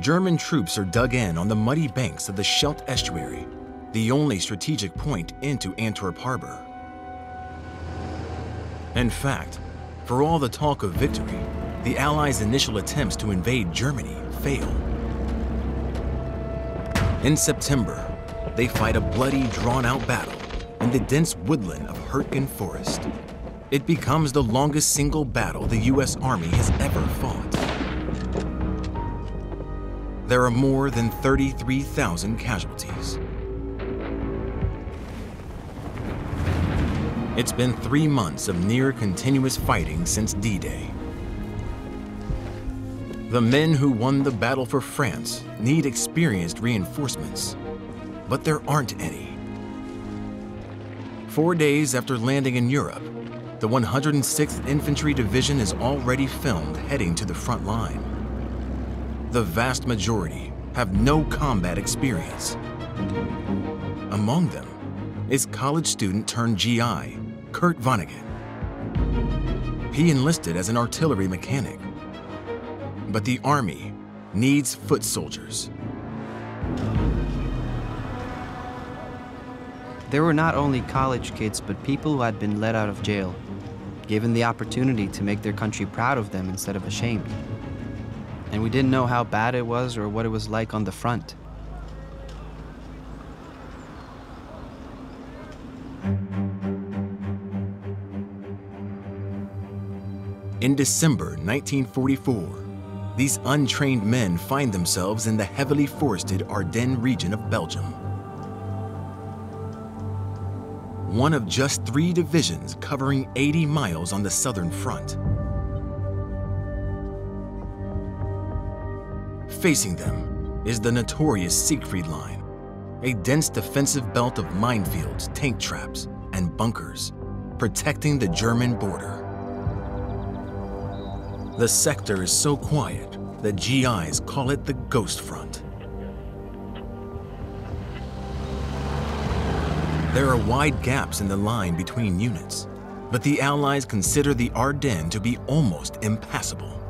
German troops are dug in on the muddy banks of the Scheldt estuary, the only strategic point into Antwerp harbor. In fact, for all the talk of victory, the Allies' initial attempts to invade Germany fail. In September, they fight a bloody, drawn-out battle in the dense woodland of Hurtgen Forest. It becomes the longest single battle the U.S. Army has ever fought. There are more than 33,000 casualties. It's been three months of near continuous fighting since D-Day. The men who won the battle for France need experienced reinforcements, but there aren't any. Four days after landing in Europe, the 106th Infantry Division is already filmed heading to the front line. The vast majority have no combat experience. Among them is college student turned GI, Kurt Vonnegut. He enlisted as an artillery mechanic. But the Army needs foot soldiers. There were not only college kids, but people who had been let out of jail, given the opportunity to make their country proud of them instead of ashamed. And we didn't know how bad it was or what it was like on the front. In December 1944, these untrained men find themselves in the heavily forested Ardennes region of Belgium. One of just three divisions covering 80 miles on the southern front. Facing them is the notorious Siegfried Line, a dense defensive belt of minefields, tank traps, and bunkers, protecting the German border. The sector is so quiet that GIs call it the Ghost Front. There are wide gaps in the line between units, but the Allies consider the Ardennes to be almost impassable.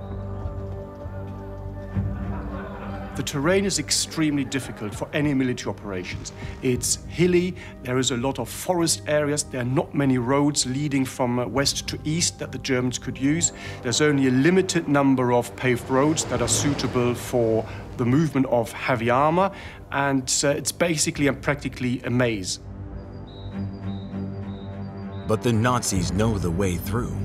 The terrain is extremely difficult for any military operations. It's hilly, there is a lot of forest areas, there are not many roads leading from uh, west to east that the Germans could use. There's only a limited number of paved roads that are suitable for the movement of heavy armor, and uh, it's basically and practically a maze. But the Nazis know the way through.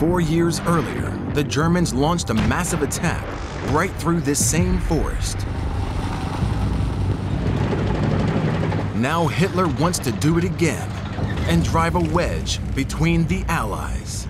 Four years earlier, the Germans launched a massive attack right through this same forest. Now Hitler wants to do it again and drive a wedge between the Allies.